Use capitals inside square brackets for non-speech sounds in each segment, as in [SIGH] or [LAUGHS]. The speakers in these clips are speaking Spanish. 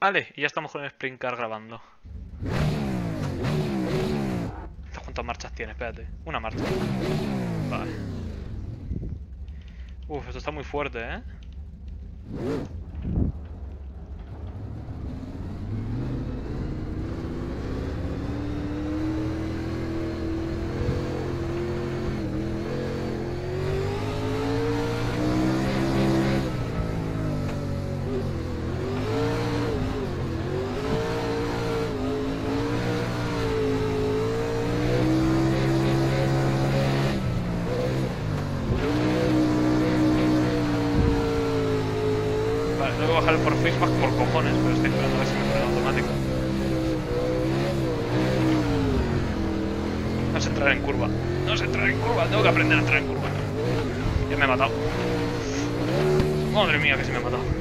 Vale, y ya estamos con el Sprint Car grabando. ¿Cuántas marchas tiene? Espérate. Una marcha. Vale. Uf, esto está muy fuerte, ¿eh? Tengo que bajar por Fishback por cojones, pero estoy esperando a ver si me frena automático. No sé entrar en curva. No sé entrar en curva, tengo que aprender a entrar en curva. Ya me he matado. Madre mía, que se me ha matado.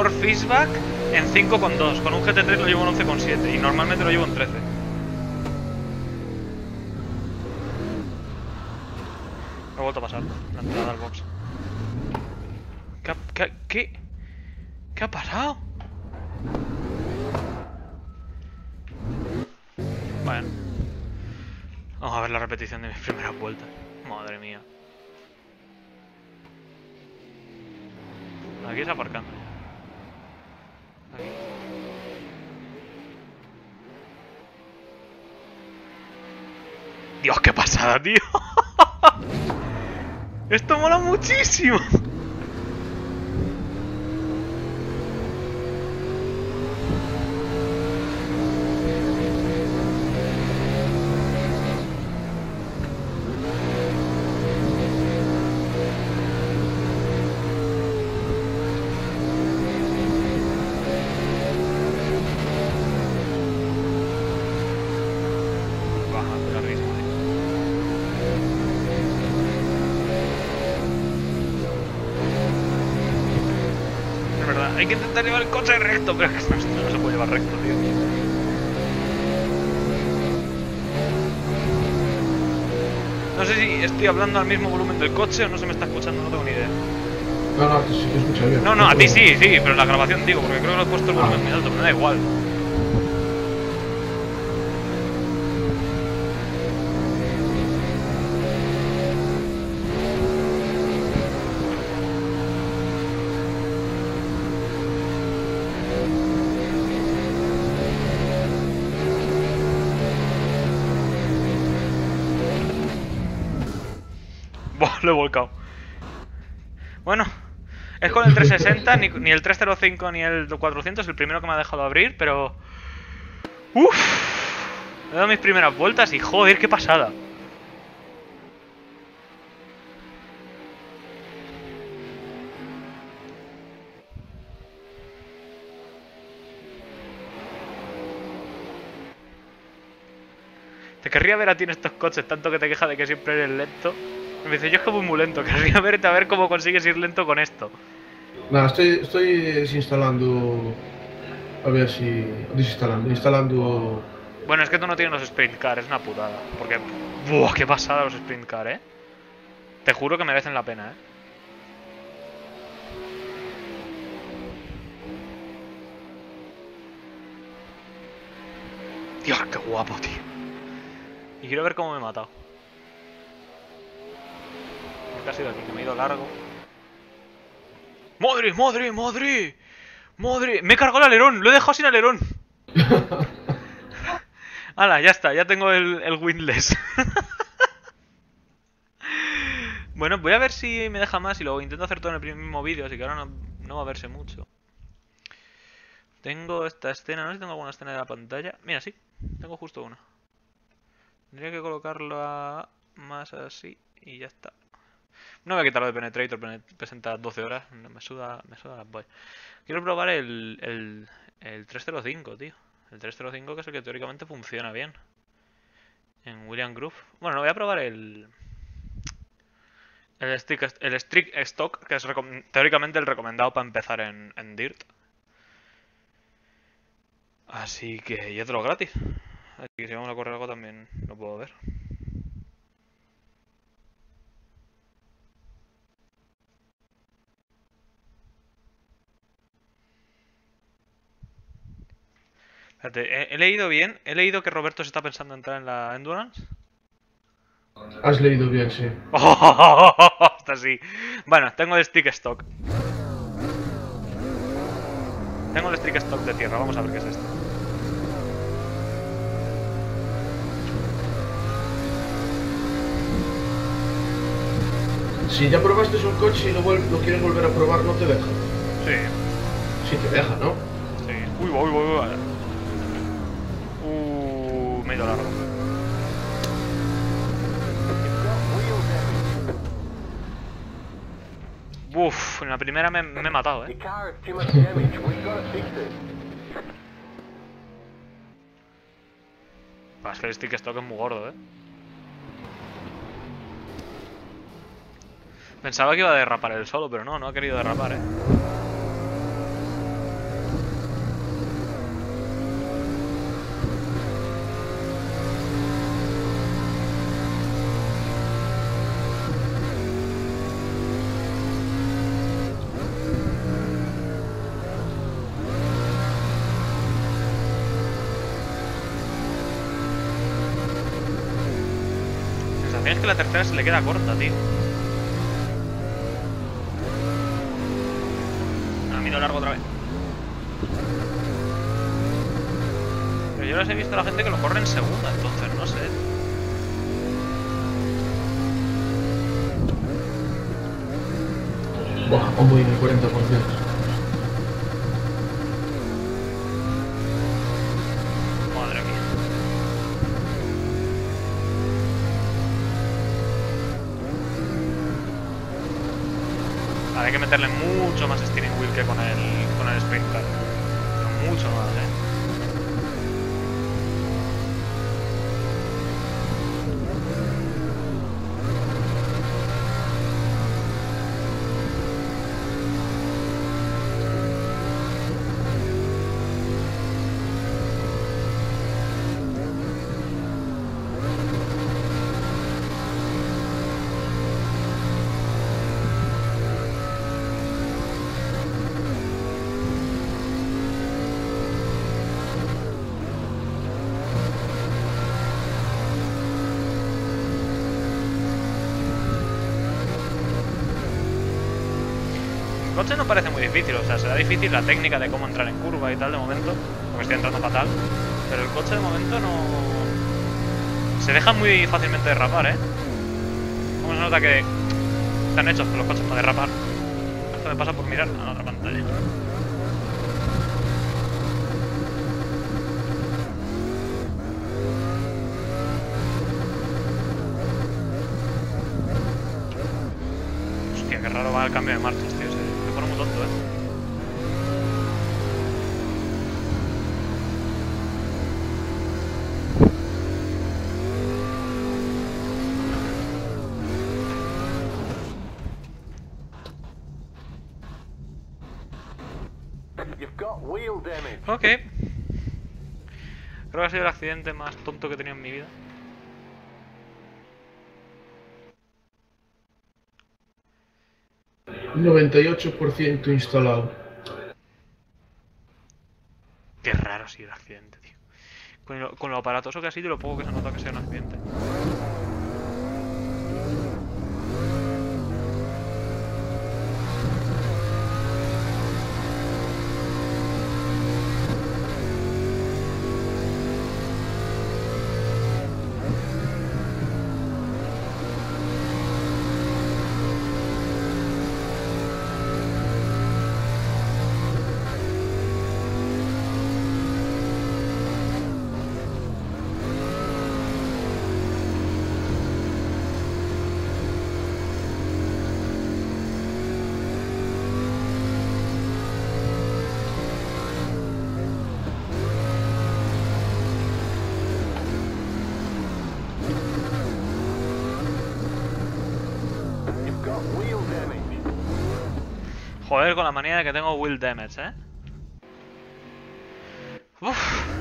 Ford Fishback en 5,2. Con un GT3 lo llevo en 11,7 y normalmente lo llevo en 13. Me he vuelto a pasar la entrada al box. ¿Qué, qué, qué, qué ha pasado? Bueno. Vamos a ver la repetición de mis primeras vueltas. Madre mía. Aquí es aparcando Dios, qué pasada, tío. [LAUGHS] Esto mola muchísimo. Hay que intentar llevar el coche recto, pero es que no, se puede llevar recto, tío. No sé si estoy hablando al mismo volumen del coche o no se me está escuchando, no tengo ni idea. No, no, sí bien. No, no, a ti sí, sí, pero en la grabación digo, porque creo que lo he puesto el volumen muy alto, pero me da igual. [LAUGHS] lo he volcado. Bueno, es con el 360, ni, ni el 305 ni el 400, el primero que me ha dejado abrir, pero... Uff, he dado mis primeras vueltas y joder, qué pasada. Te querría ver a ti en estos coches, tanto que te queja de que siempre eres lento. Me dice, yo es que voy muy lento, [LAUGHS] querría verte a ver cómo consigues ir lento con esto. Nada, estoy, estoy desinstalando. A ver si. Desinstalando, instalando. Bueno, es que tú no tienes los sprint car, es una putada. Porque, ¡buah, qué pasada los sprint car, eh! Te juro que merecen la pena, eh. Dios, qué guapo, tío. Y quiero ver cómo me he matado. ¿Qué ha sido aquí? Que me he ido largo. ¡Madre, madre, madre! ¡Madre! ¡Me he cargado el alerón! ¡Lo he dejado sin alerón! [LAUGHS] ¡Hala! Ya está, ya tengo el, el windless. [LAUGHS] bueno, voy a ver si me deja más y lo intento hacer todo en el mismo vídeo, así que ahora no, no va a verse mucho. Tengo esta escena, no sé si tengo alguna escena de la pantalla. Mira, sí, tengo justo una. Tendría que colocarla más así y ya está. No voy a quitarlo de Penetrator, Penet- presenta 12 horas, me suda, me suda las boy. Quiero probar el, el, el 305, tío. El 305 que es el que teóricamente funciona bien. En William Groove. Bueno, no voy a probar el... El Strict, el strict Stock, que es teóricamente el recomendado para empezar en, en Dirt. Así que ya te lo gratis. Así que si vamos a correr algo también lo puedo ver. He, leído bien. He leído que Roberto se está pensando en entrar en la Endurance. Has leído bien, sí. [LAUGHS] Hasta sí. Bueno, tengo el stick stock. Tengo el stick stock de tierra. Vamos a ver qué es esto. Si ya probaste un coche y lo, lo quieres volver a probar, ¿no te deja? Sí. Sí te deja, ¿no? Sí. Uy, uy, uy, uy. Medio largo. Uf, en la primera me, me he matado, eh. Es que el stick stock es muy gordo, eh. Pensaba que iba a derrapar el solo, pero no, no ha querido derrapar, eh. es que la tercera se le queda corta, tío. A mí lo largo otra vez. Pero yo les he visto a la gente que lo corre en segunda, entonces no sé. Buah, como en el 40%. Hay que meterle mucho más steering wheel que con el, con el sprint car. mucho más, eh. Coche no parece muy difícil, o sea, será difícil la técnica de cómo entrar en curva y tal de momento, porque estoy entrando fatal, pero el coche de momento no... Se deja muy fácilmente derrapar, ¿eh? Como se nota que están hechos los coches para derrapar. Esto me pasa por mirar a la otra pantalla. Hostia, qué raro va el cambio de marchas, tío. Tonto, ¿eh? Ok. Creo que ha sido el accidente más tonto que he tenido en mi vida. 98% instalado. Qué raro ha sido el accidente, tío. Con lo, con lo aparatoso que ha sido lo poco que se nota que sea un accidente. Joder, con la manía de que tengo will damage, ¿eh? Uf.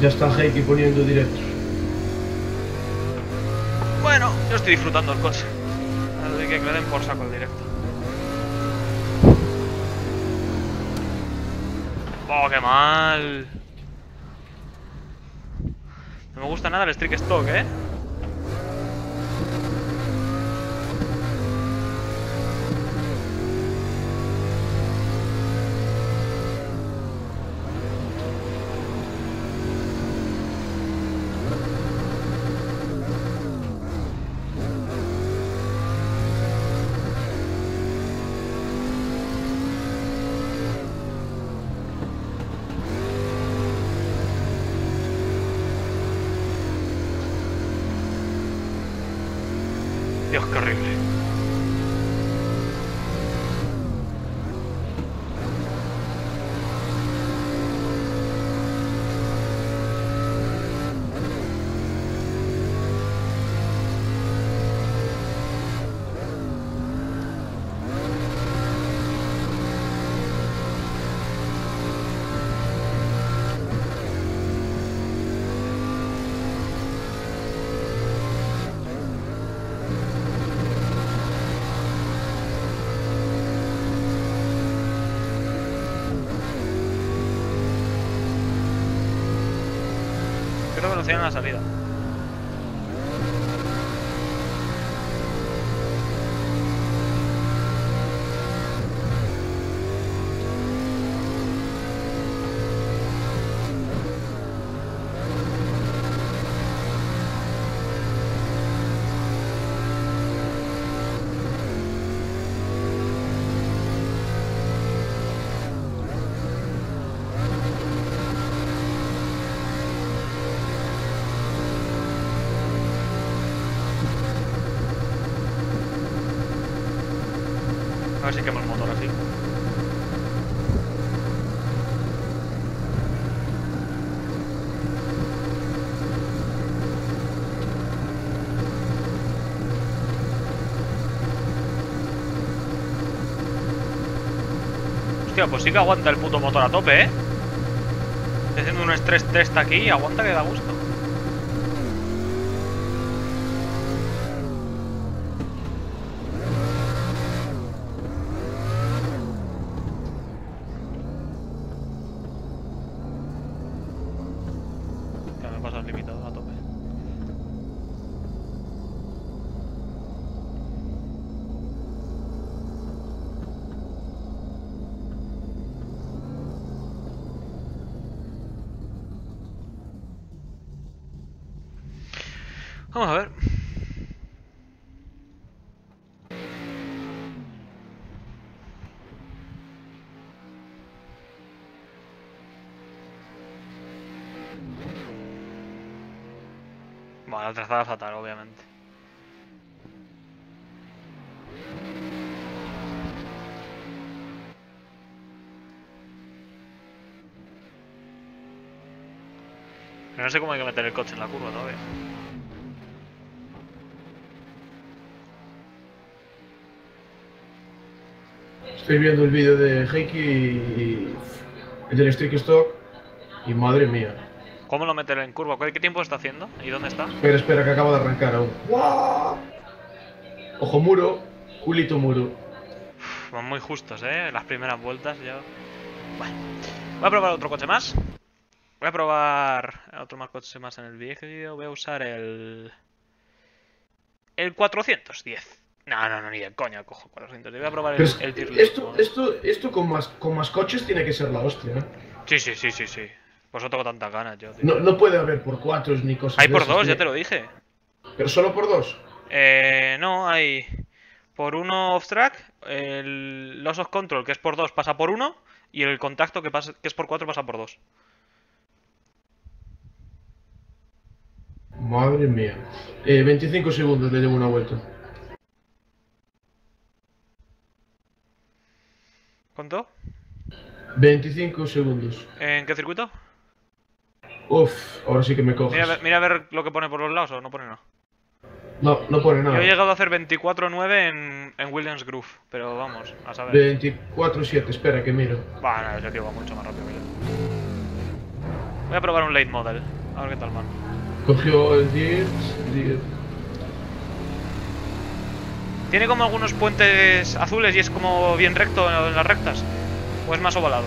Ya está Heiki poniendo directos. Bueno, yo estoy disfrutando el coche. Así que den por saco el directo. Oh, qué mal. No me gusta nada el streak stock, eh. Dios, qué horrible. En la salida. Así. Hostia, pues sí que aguanta el puto motor a tope, ¿eh? Estoy haciendo un estrés test aquí y aguanta que da gusto. Ya me pasa el limitado a tope. Vamos a ver. Bueno, la trazada fatal, obviamente. Pero no sé cómo hay que meter el coche en la curva todavía. Estoy viendo el vídeo de Heiki y el del Streak Stock y madre mía. ¿Cómo lo meter en curva? ¿Qué tiempo está haciendo? ¿Y dónde está? Espera, espera, que acaba de arrancar aún. Ojo muro, culito muro. Uf, Van muy justos, ¿eh? Las primeras vueltas yo... Bueno. Voy a probar otro coche más. Voy a probar otro más coche más en el vídeo. Voy a usar el... El 410. No, no, no, ni de coña cojo 410. Voy a probar el, Pero es- el tier esto, list. esto, esto con más, con más coches tiene que ser la hostia, ¿eh? Sí, sí, sí, sí, sí. Pues no tengo tantas ganas yo, tío. No, no puede haber por cuatro ni cosas Hay de por esas, dos, ya te lo dije. Pero solo por dos. Eh, no, hay por 1 off track, el loss of control, que es por 2, pasa por 1, y el contacto, que, pasa, que es por 4, pasa por 2. Madre mía. Eh, 25 segundos le llevo una vuelta. ¿Cuánto? 25 segundos. ¿En qué circuito? Uf, ahora sí que me coges. Mira, a ver- mira a ver lo que pone por los lados o no pone nada. No, no pone Yo nada. he llegado a hacer 24-9 en, en Williams Groove, pero vamos, a saber. 24-7, espera que miro. Va, no, ese tío va mucho más rápido que yo. Voy a probar un late model, a ver qué tal man. Cogió el Dirt. Dirt. ¿Tiene como algunos puentes azules y es como bien recto en las rectas? ¿O es más ovalado?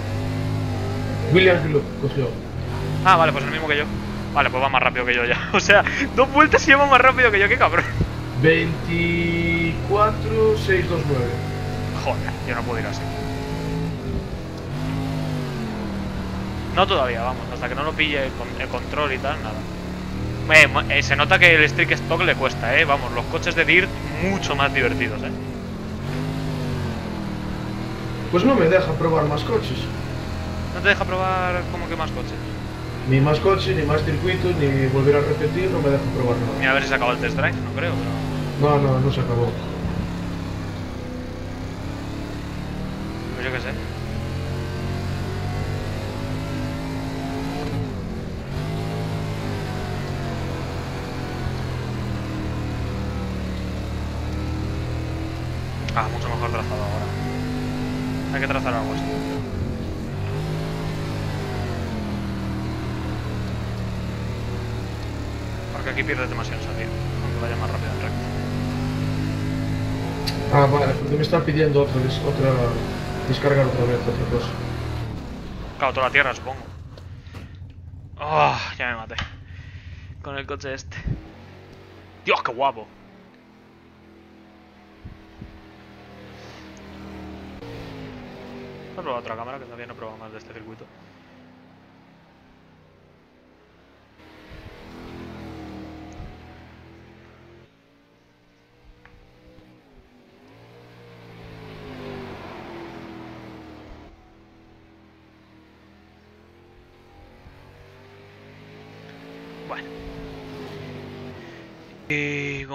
Williams Blue cogió. Ah, vale, pues el mismo que yo. Vale, pues va más rápido que yo ya. [LAUGHS] O sea, dos vueltas y lleva más rápido que yo, qué cabrón. 24, 6, 2, 9. Joder, yo no puedo ir así. No todavía, vamos, hasta que no lo pille el control y tal, nada. Eh, eh, se nota que el Streak Stock le cuesta, eh. Vamos, los coches de Dirt mucho más divertidos, eh. Pues no me deja probar más coches. No te deja probar como que más coches. Ni más coches, ni más circuitos, ni volver a repetir, no me deja probar nada. Mira a ver si se acaba el test drive, no creo, pero. No, no, no se acabó. Están pidiendo otra, otra descargar otra vez, otra cosa. Claro, toda la tierra, supongo. Oh, ya me maté. Con el coche este. Dios, qué guapo. Voy a probar otra cámara que todavía no he probado más de este circuito.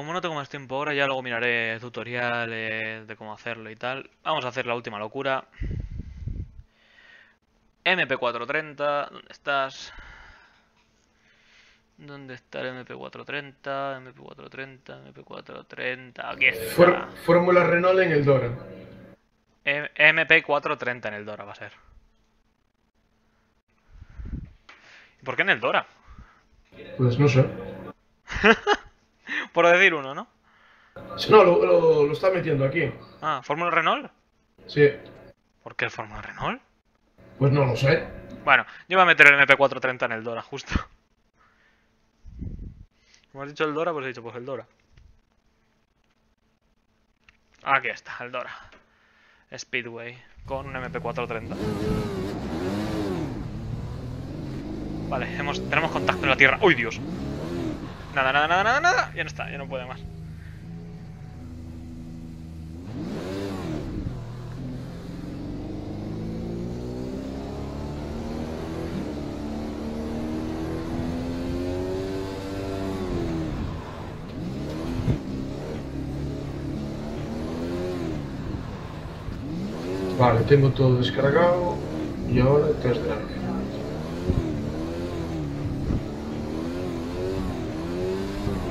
Como no tengo más tiempo ahora, ya luego miraré tutoriales de cómo hacerlo y tal. Vamos a hacer la última locura. MP430, ¿dónde estás? ¿Dónde está el MP430? MP430, MP430, aquí está. Fórmula Renault en el Dora. M- MP430 en el Dora va a ser. ¿Y por qué en el Dora? Pues no sé. [LAUGHS] Por decir uno, ¿no? No, lo, lo, lo está metiendo aquí. Ah, ¿Fórmula Renault? Sí. ¿Por qué el Fórmula Renault? Pues no lo sé. Bueno, yo voy a meter el MP430 en el Dora, justo. Como has dicho el Dora, pues he dicho, pues el Dora. Aquí está, el Dora. Speedway, con un MP430. Vale, hemos, tenemos contacto en la Tierra. ¡Uy, Dios! Nada, nada, nada, nada, nada. Ya no está, ya no puede más. Vale, tengo todo descargado. Y ahora test drive.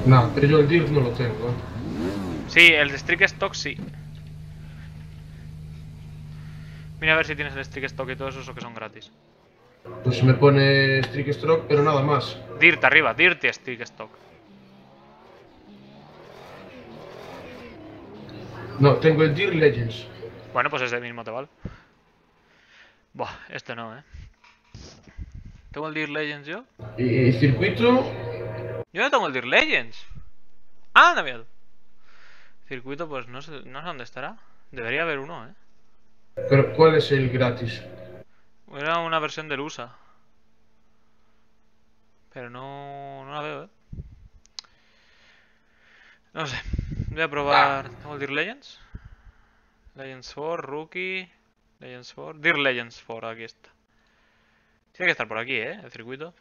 Nah, pero yo el Dirt no lo tengo. ¿eh? Sí, el de Streak Stock sí. Mira a ver si tienes el Streak Stock y todo eso, que son gratis. Pues me pone Streak Stroke, pero nada más. Dirt arriba, Dirt y Streak Stock. No, tengo el Dirt Legends. Bueno, pues ese mismo te vale. Buah, este no, eh. ¿Tengo el Dirt Legends yo? Y circuito. Yo no tengo el Dirt Legends. Ah, mira. Circuito, pues no sé, no sé dónde estará. Debería haber uno, eh. Pero ¿cuál es el gratis? Era una versión del USA. Pero no, no la veo, eh. No sé. Voy a probar. ¿Tengo el Dirt Legends? Legends 4, Rookie. Legends 4. Dear Legends 4, aquí está. Tiene que estar por aquí, ¿eh? El circuito.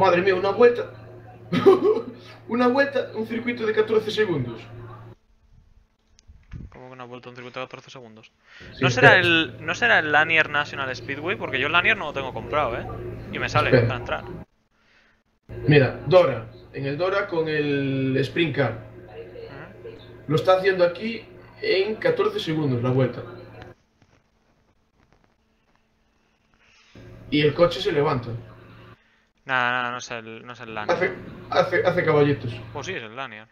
Madre mía, una vuelta. [LAUGHS] una vuelta, un circuito de 14 segundos. Como que no ha vuelto un circuito de 14 segundos. Sí, ¿No será, el, ¿No será el Lanier National Speedway? Porque yo el Lanier no lo tengo comprado, ¿eh? Y me sale Espera. para entrar. Mira, Dora. En el Dora con el Sprint Car. ¿Mm? Lo está haciendo aquí en 14 segundos la vuelta. Y el coche se levanta. Nada, nada, no es el, no es el Lanier. Hace, hace, hace caballitos. Pues sí, es el Lanier.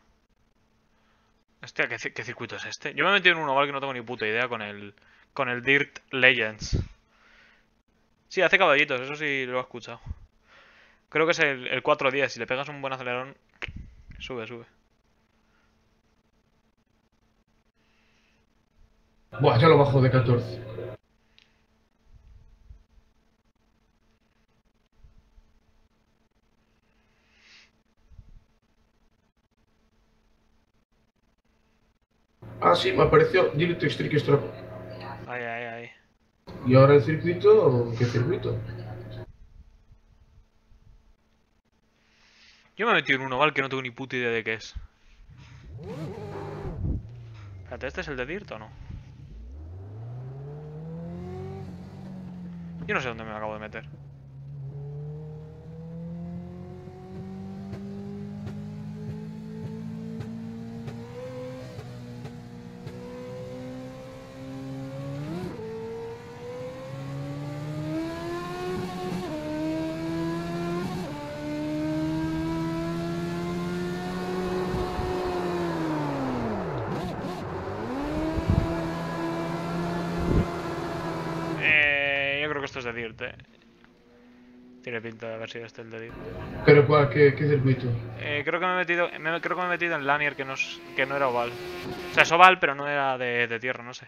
Hostia, ¿qué, ci- qué circuito es este? Yo me he metido en un oval que no tengo ni puta idea con el, con el Dirt Legends. Sí, hace caballitos, eso sí lo he escuchado. Creo que es el, el 410, si le pegas un buen acelerón, sube, sube. Buah, ya lo bajo de 14. Ah, sí, me apareció Direct Streak Stroke. Ahí, ahí, ahí. Y ahora el circuito, ¿qué circuito? Yo me he metido en un oval que no tengo ni puta idea de qué es. Espérate, ¿este es el de Dirt o no? Yo no sé dónde me acabo de meter. Esto es de Dirt, eh. Tiene pinta de haber sido este el de Dirt. ¿Pero cuál? ¿Qué, qué circuito? Eh, creo que me he metido, me- creo que me he metido en Lanier que no, es- que no era oval. O sea, es oval, pero no era de, de tierra, no sé.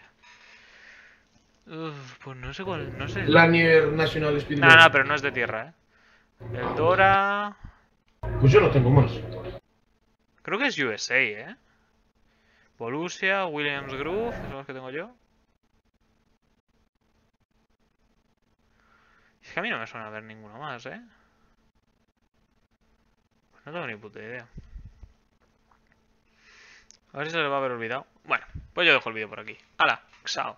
Uf, pues no sé cuál, no sé. Lanier National Speedway. No, no, pero no es de tierra, eh. El Dora... Pues yo no tengo más. Creo que es USA, eh. Volusia, Williams Groove, son los que tengo yo. Es que a mí no me suena ver ninguno más, eh. Pues no tengo ni puta idea. A ver si se le va a haber olvidado. Bueno, pues yo dejo el vídeo por aquí. ¡Hala! ¡Chao!